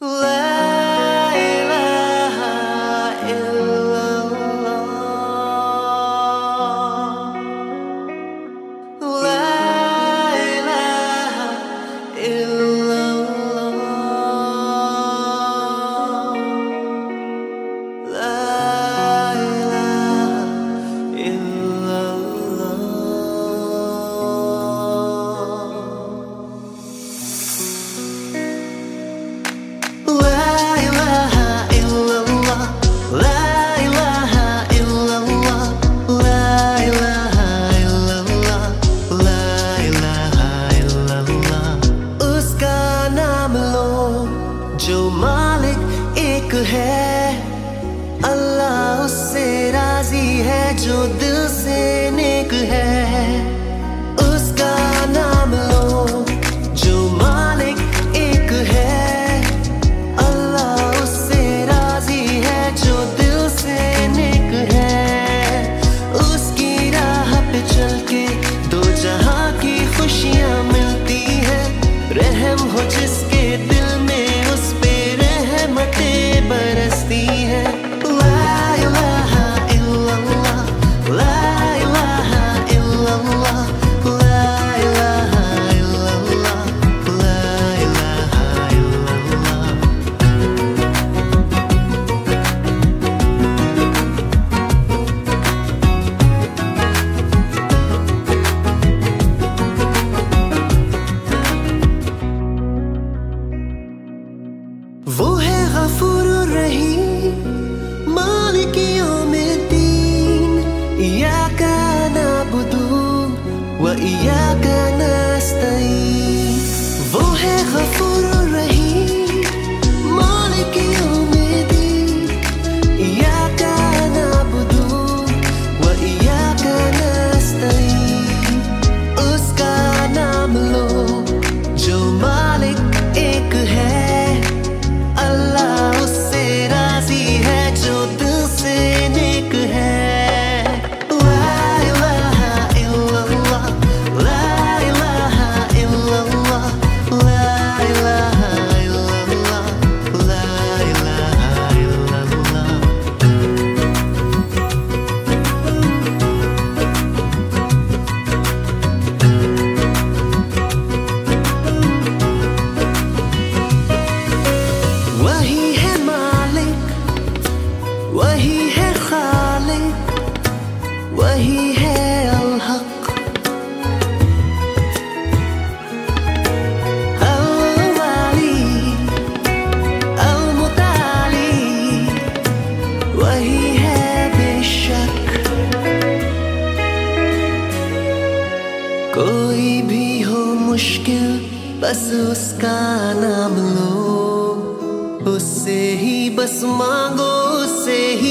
Let जो दिल से नेक है। उसका नाम एक है। अल्लाह उससे राज़ी है, जो दिल से नेक है। उसकी चल के दो जहाँ की खुशियाँ मिलती है। हो जिसके व या का नस्तईन वो है गफूर। भी हो मुश्किल बस उसका नाम लो। उससे ही बस मांगो उससे ही